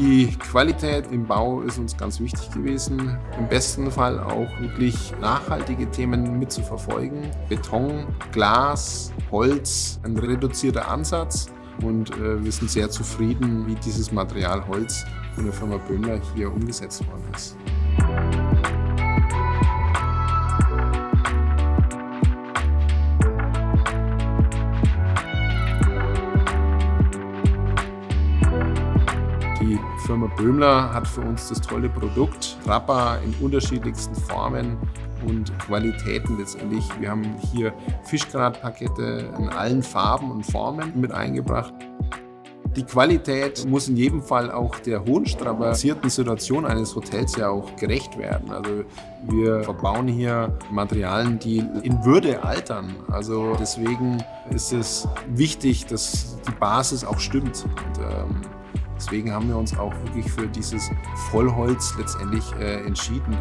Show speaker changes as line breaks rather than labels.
Die Qualität im Bau ist uns ganz wichtig gewesen. Im besten Fall auch wirklich nachhaltige Themen mitzuverfolgen. Beton, Glas, Holz, ein reduzierter Ansatz. Und äh, wir sind sehr zufrieden, wie dieses Material Holz von der Firma Böhmler hier umgesetzt worden ist. Die Firma Böhmler hat für uns das tolle Produkt Trappa in unterschiedlichsten Formen und Qualitäten letztendlich. Wir haben hier Fischgratpakete in allen Farben und Formen mit eingebracht. Die Qualität muss in jedem Fall auch der hohen strapazierten Situation eines Hotels ja auch gerecht werden. Also wir verbauen hier Materialien, die in Würde altern. Also deswegen ist es wichtig, dass die Basis auch stimmt. Und, ähm, Deswegen haben wir uns auch wirklich für dieses Vollholz letztendlich äh, entschieden.